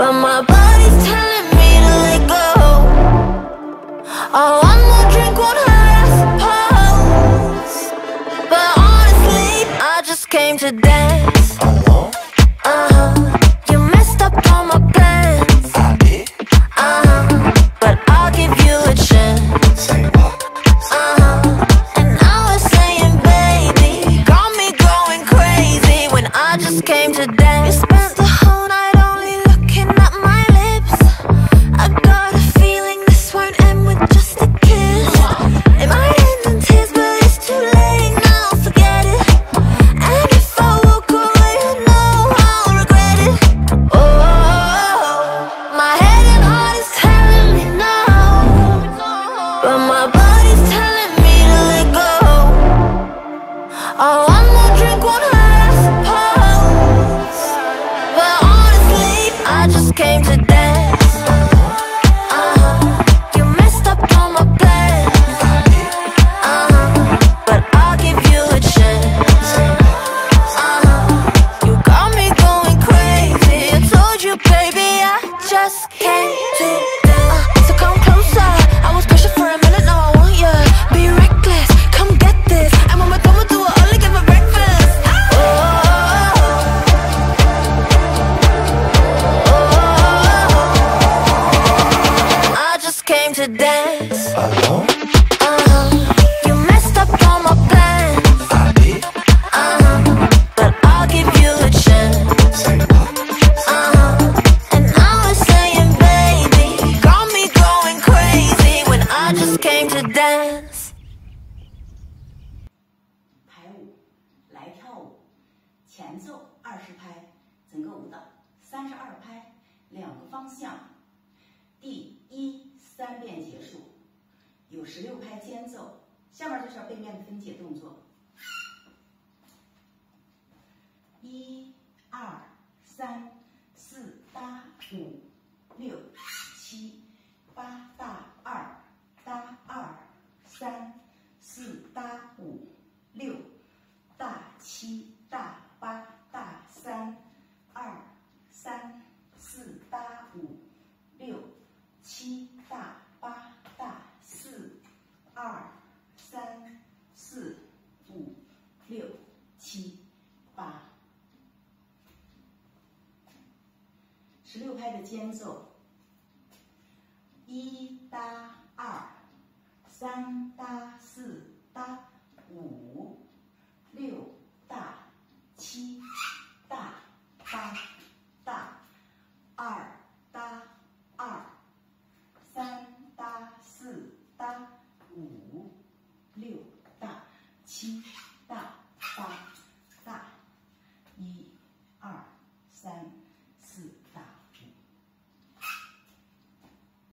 But my body's telling me to let go. Oh, one more drink won't hurt, I suppose But honestly, I just came to dance. Uh-huh, you messed up all my plans. Uh-huh, but I'll give you a chance. Uh-huh, and I was saying, baby Got me going crazy when I just came to dance. came to dance. Uh-huh. You messed up all my plans. Uh-huh. But I'll give you a chance. Uh-huh. And I was saying, baby, got me going crazy when I just came to dance. 排舞，来跳舞，前奏二十拍，整个舞蹈三十二拍，两个方向，第一 三遍结束，有十六拍间奏，下面就是背面的分解动作，一、二、三、四八五、六、七、八搭二，搭二、三、四搭五。六大七大八大三二三四大五六七大八大四二三四五六七八，十六拍的间奏，一哒二，三搭四搭五、六大、七。